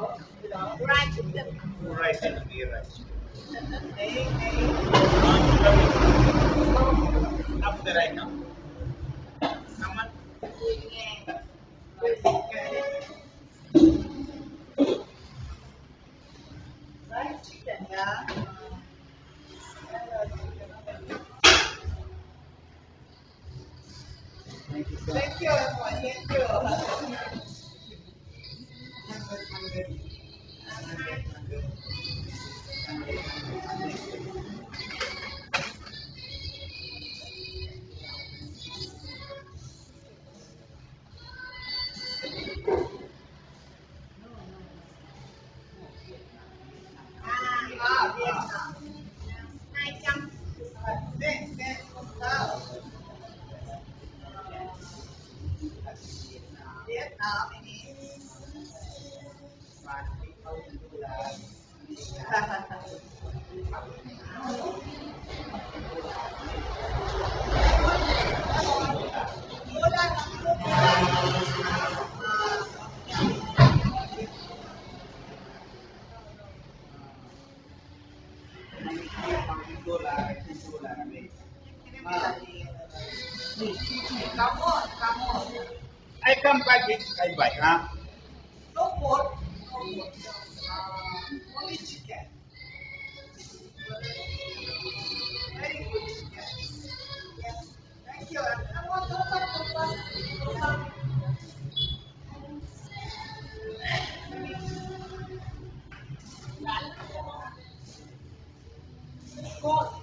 Right. Right right. Right Right. Thank you. Thank you. 啊，好，越南，两百，越南，越南，哈哈。Kamu, kamu. Ay, kampagit kay Bay, ha? Lupot. Foda.